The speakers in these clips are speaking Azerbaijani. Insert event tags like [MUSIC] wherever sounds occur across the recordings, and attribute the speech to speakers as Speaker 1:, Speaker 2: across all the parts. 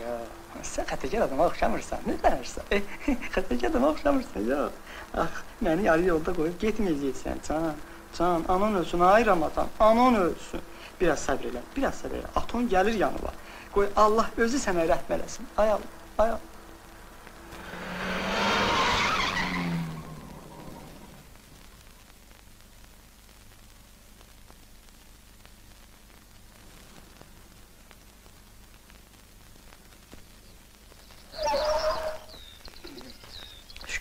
Speaker 1: Ya [LAUGHS] sen xətəkar adama oxşamırsan, nə danışsan? xətəkar adama oxşamırsan ya. Ax, məni yarı yolda qoyub getməyəcəksən, can. Can, anan ölsün, ay Ramazan, anan ölsün. Biraz səbr elə, biraz səbr elə. Aton gəlir yanıma. Qoy Allah özü sənə rəhm eləsin. Ay Allah, ay Allah.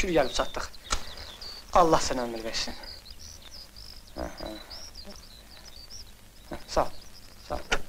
Speaker 1: Şükür gəlib çatdıq. Allah sənə ömür versin. Hə, hə. Hə, Sağ ol, sağ ol.